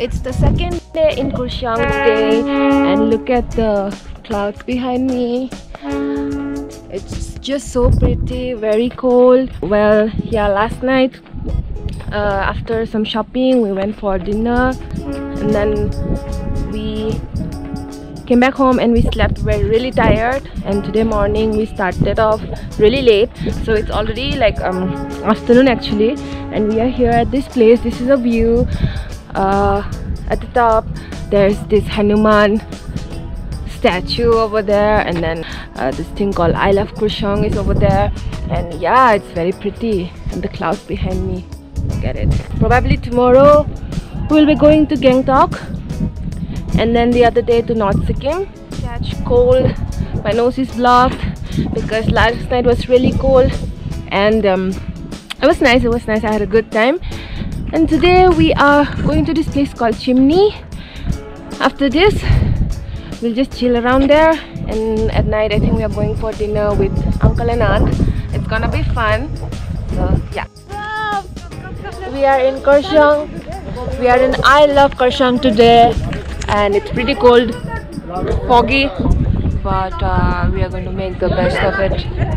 it's the second day in Kurseong today and look at the clouds behind me. It's just so pretty, very cold. Well, yeah, last night uh, after some shopping we went for dinner and then we came back home and we slept very really tired and today morning we started off really late so it's already like um, afternoon actually and we are here at this place this is a view uh, at the top there's this Hanuman statue over there and then uh, this thing called I love Kurseong is over there. And yeah it's very pretty and the clouds behind me. At it. Probably tomorrow we'll be going to Gangtok. And then the other day to North Sikkim. Catch cold. My nose is blocked because last night was really cold. And um, it was nice it was nice. I had a good time and today we are going to this place called Chimney. After this we'll just chill around there. And at night I think we are going for dinner with uncle and aunt. It's gonna be fun. So yeah. We are in Kurseong we are in I love Kurseong today and it's pretty cold foggy. But uh, we are going to make the best of it.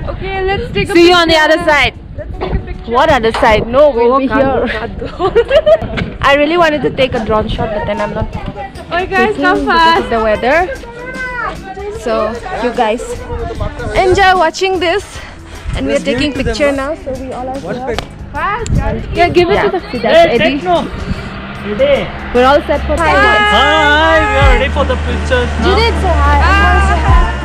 Okay, let's take a see you on the other side what other side? No we'll be here. I really wanted to take a drone shot but then I'm not Oh, guys, taking come fast. the weather. So you guys enjoy watching this. And we are taking picture now so we all are here. yeah give it to the that's Eddie? we're all set for Thailand Hi, we are ready for the pictures now. Judith say hi. Hi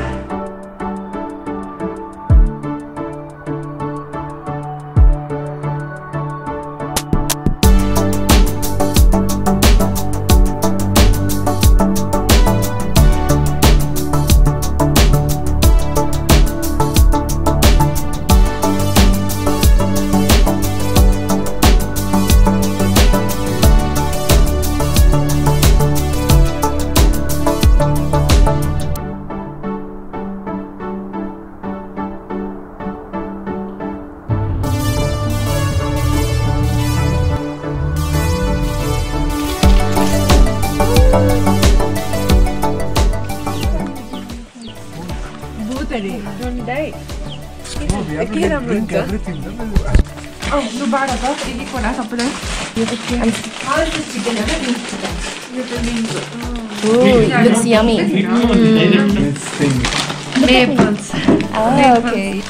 Ooh, it looks yummy. Maples. oh okay.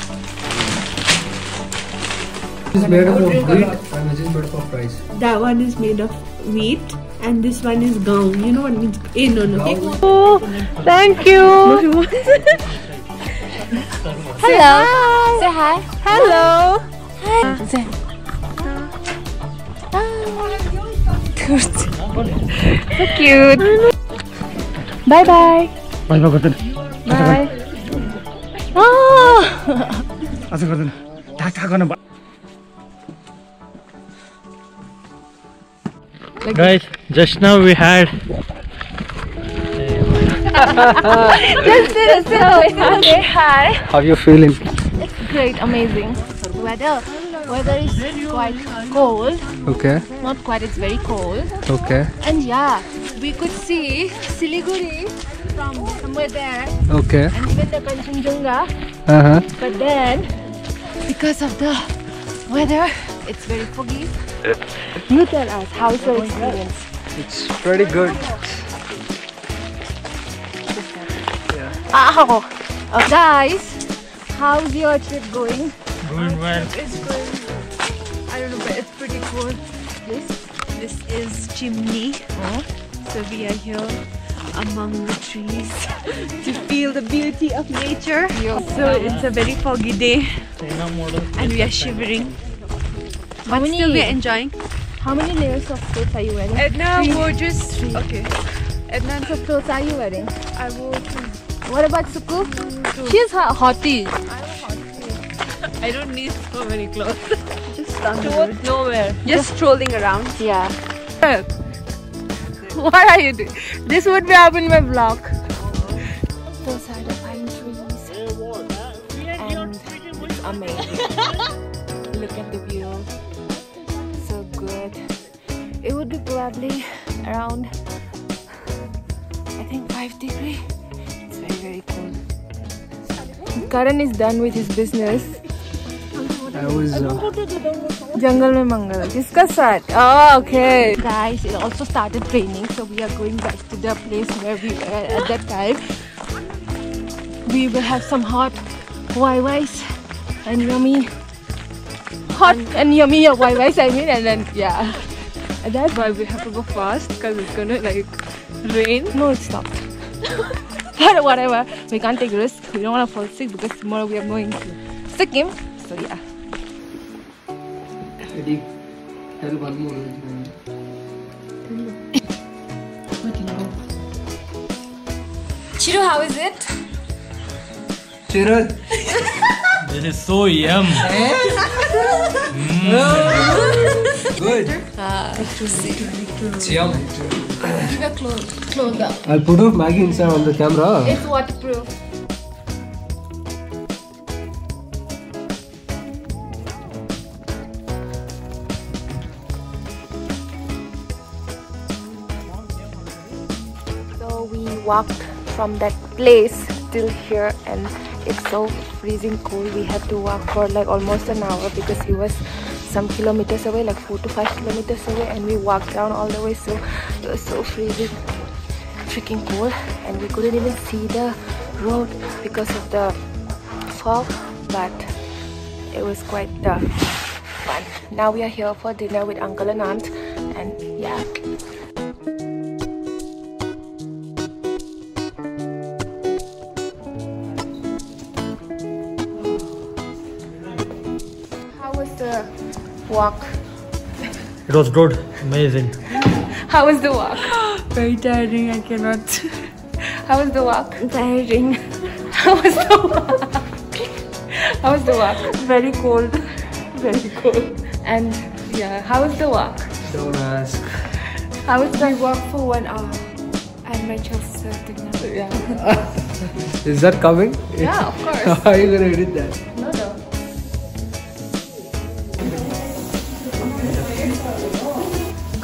This is made of wheat and this is made of rice. That one is made of wheat and this one is gaung. You know what means? Eh, no, no. oh thank you hello say hi hello hi say so cute bye bye Bye bye bye oh अझ गर्दैन ठाक गर्न Guys, just now we had Just sit still and say hi. How are you feeling? It's great, amazing. Weather, weather is quite cold. Okay, Not quite, it's very cold. okay, And yeah, we could see Siliguri from somewhere there, okay. and even the Kanchenjunga. Uh huh. But then, because of the weather, it's very foggy. You tell us, how's your experience? It's pretty good. Ah, Ow! Oh, guys, how's your trip going? going well. It's going. I don't know, but it's pretty cool. This? This is chimney. So we are here among the trees to feel the beauty of nature. So it's a very foggy day and we are shivering. How But still we are many, enjoying. how many layers of clothes are you wearing? Edna Three. wore just Three. okay. Edna, of clothes are you wearing? I wore two. What about Suku? She's a hottie. I don't need so many clothes. Just Towards nowhere. Just strolling around. Yeah. What are you doing? This would be up in my vlog. Those are the pine trees. And it's amazing. Look at the view. So good. It would be probably around Karan is done with his business. I was. Uh, Jungle mein mangal. Kiska साथ? Oh, okay. Guys, it also started raining, so we are going back to the place where we were at that time. We will have some hot Wai Wais and yummy. Hot and yummy Wai Wais, I mean, and then yeah. And that's why we have to go fast because it's gonna like rain. no, it stopped. but whatever, we can't take risk. We don't want to fall sick because tomorrow we are going to Sikkim. So yeah. Eddie, tell one more. Chiru, how is it? Cheryl. This is so yum. Good. It's yum. Keep your clothes, clothes up. I'll put up Maggie inside on the camera. It's waterproof. So we walked from that place till here and it's so freezing cold. We had to walk for like almost an hour because he was some kilometers away, like four to five kilometers away and we walked down all the way. So it was so freezing freaking cold and we couldn't even see the road because of the fog but it was quite uh, fun. Now we are here for dinner with uncle and aunt and yeah the walk It was good. Amazing. how was the walk Very tiring, I cannot. how was the walk tiring how was the walk how was the walk Very cold. very cold and yeah how was the walk Don't ask. how was the We walked for one hour and my chest is hurting now. yeah Is that coming? yeah of course How are you gonna edit that?